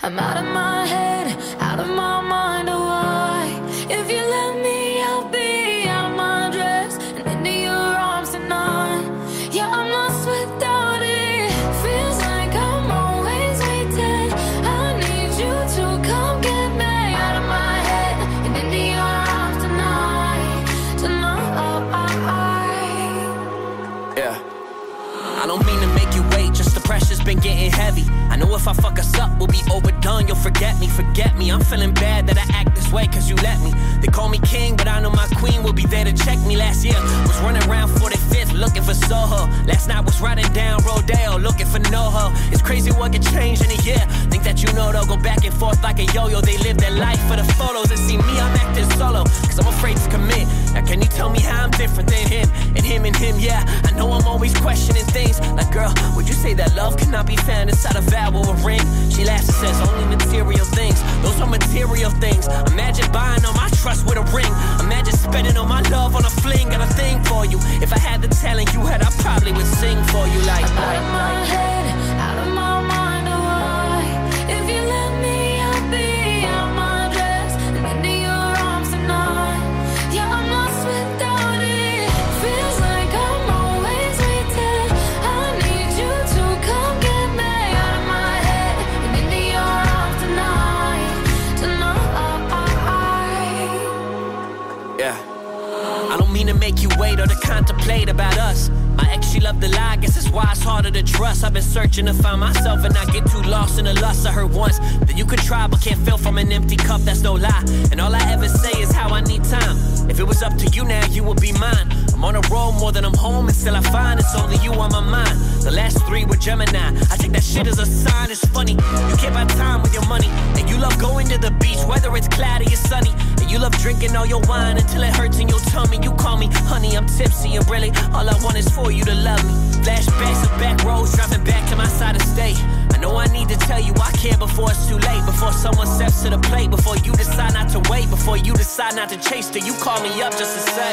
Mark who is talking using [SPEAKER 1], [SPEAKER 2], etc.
[SPEAKER 1] I'm out of my head, out of my
[SPEAKER 2] don't mean to make you wait, just the pressure's been getting heavy. I know if I fuck us up, we'll be overdone. You'll forget me, forget me. I'm feeling bad that I act this way, cause you let me. They call me king, but I know my queen will be there to check me. Last year, was running around 45th looking for Soho. Last night was riding down Rodeo looking for NoHo. It's crazy what can change in a year. Think that you know they'll go back and forth like a yo yo. They live their life for the photos and see me, I'm acting solo. Cause I'm afraid to commit. Now, can you tell me how I'm different than him? And him and him, yeah. I know I'm always questioning say that love cannot be found inside a vow or ring? She laughs and says, only material things. Those are material things. Imagine buying all my trust with a ring. Imagine spending all my love on a fling. Got a thing for you. If I had the talent you had, I probably would sing for you like.
[SPEAKER 1] Out I
[SPEAKER 2] don't mean to make you wait or to contemplate about us. My ex, she loved to lie, guess that's why it's harder to trust. I've been searching to find myself and not get too lost in the lust. I heard once that you could try but can't fill from an empty cup, that's no lie. And all I ever say is how I need time. If it was up to you now, you would be mine. I'm on a roll more than I'm home, and still I find it's only you on my mind. The last three were Gemini. I take that shit as a sign, it's funny. You can't buy time with your money. And you love going to the beach, whether it's cloudy or sunny. And you love drinking all your wine until it hurts in your tummy. You call me honey, I'm tipsy, and really all I want is for you to love me. Flashbacks of back roads, driving back to my side of state. I know I need to tell you I care before it's too late. Before someone steps to the plate, before you decide not to wait, before you decide not to chase till you call me up just to say.